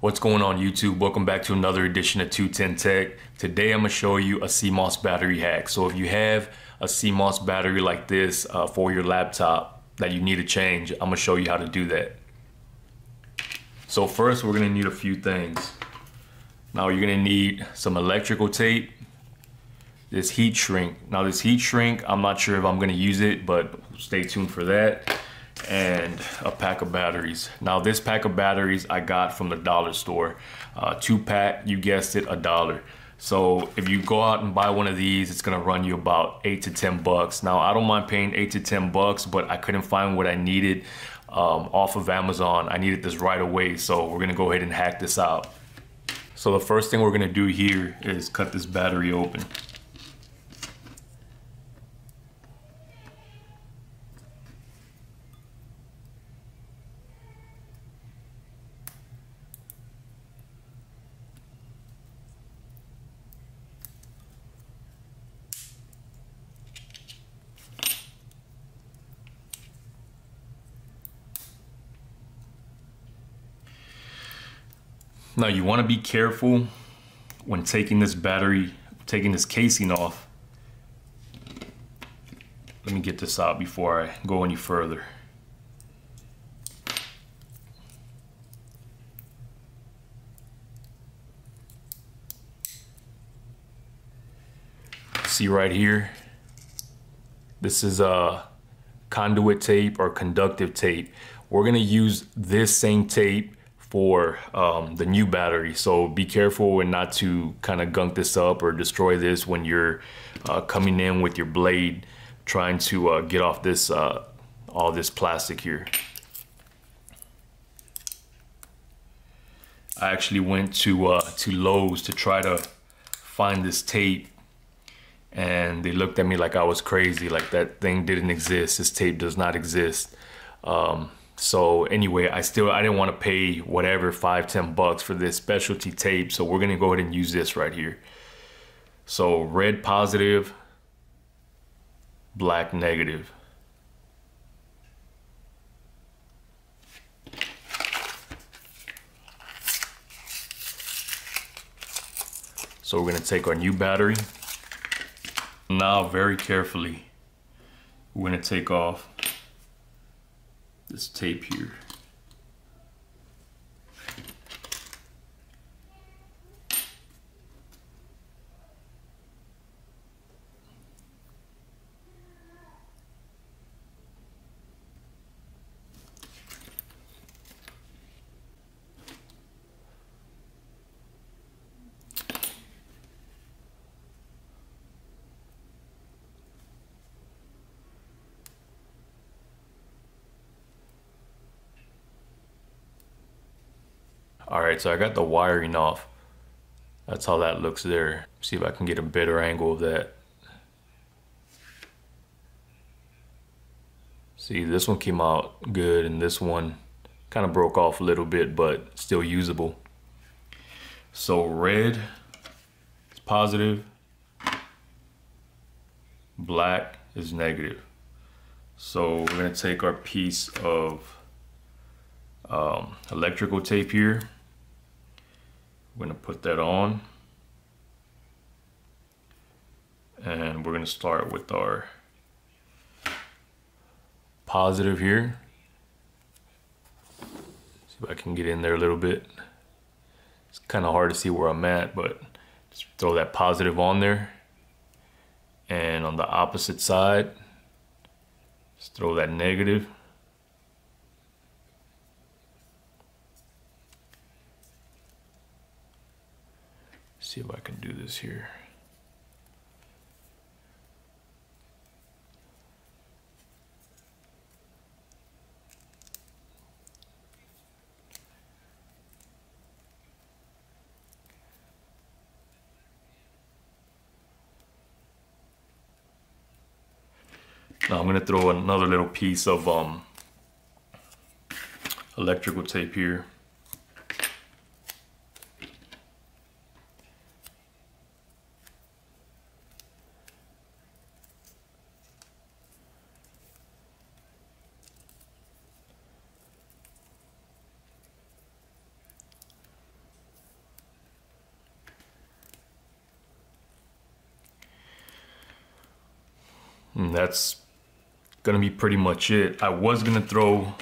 What's going on YouTube? Welcome back to another edition of Two Ten Tech. Today I'm gonna show you a CMOS battery hack. So if you have a CMOS battery like this uh, for your laptop that you need to change, I'm gonna show you how to do that. So first we're gonna need a few things. Now you're gonna need some electrical tape, this heat shrink. Now this heat shrink, I'm not sure if I'm gonna use it, but stay tuned for that and a pack of batteries. Now this pack of batteries I got from the dollar store. Uh, two pack, you guessed it, a dollar. So if you go out and buy one of these, it's gonna run you about eight to 10 bucks. Now I don't mind paying eight to 10 bucks, but I couldn't find what I needed um, off of Amazon. I needed this right away, so we're gonna go ahead and hack this out. So the first thing we're gonna do here is cut this battery open. Now you want to be careful when taking this battery, taking this casing off. Let me get this out before I go any further. See right here, this is a conduit tape or conductive tape. We're gonna use this same tape for um, the new battery. So be careful and not to kind of gunk this up or destroy this when you're uh, coming in with your blade trying to uh, get off this uh, all this plastic here. I actually went to uh, to Lowe's to try to find this tape and they looked at me like I was crazy like that thing didn't exist this tape does not exist um, so anyway, I still, I didn't want to pay whatever, five, ten bucks for this specialty tape. So we're going to go ahead and use this right here. So red positive, black negative. So we're gonna take our new battery. Now very carefully, we're gonna take off this tape here. All right, so I got the wiring off. That's how that looks there. See if I can get a better angle of that. See, this one came out good and this one kind of broke off a little bit, but still usable. So red is positive, black is negative. So we're gonna take our piece of um, electrical tape here we're going to put that on. And we're going to start with our positive here. See if I can get in there a little bit. It's kind of hard to see where I'm at, but just throw that positive on there. And on the opposite side, just throw that negative. See if I can do this here. Now I'm gonna throw another little piece of um, electrical tape here. And that's gonna be pretty much it. I was gonna throw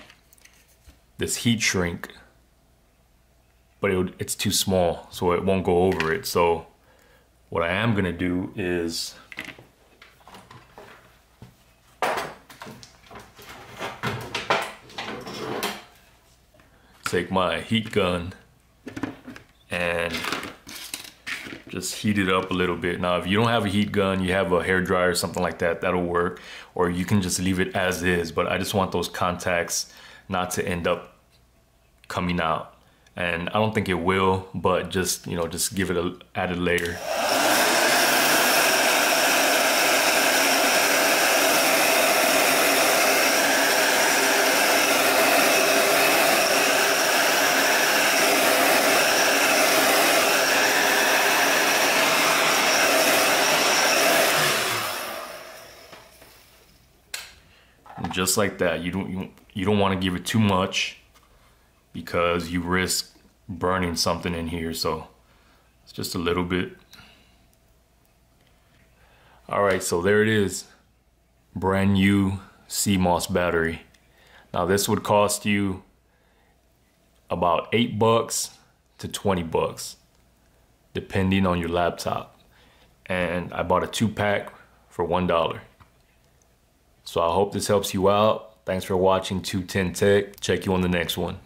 this heat shrink, but it, it's too small, so it won't go over it. So what I am gonna do is take my heat gun and just heat it up a little bit. Now, if you don't have a heat gun, you have a hair dryer something like that, that'll work. Or you can just leave it as is, but I just want those contacts not to end up coming out. And I don't think it will, but just, you know, just give it a added layer. Just like that, you don't you, you don't want to give it too much because you risk burning something in here. So it's just a little bit. All right, so there it is. Brand new CMOS battery. Now this would cost you about eight bucks to 20 bucks, depending on your laptop. And I bought a two pack for $1. So I hope this helps you out. Thanks for watching Two Ten Tech. Check you on the next one.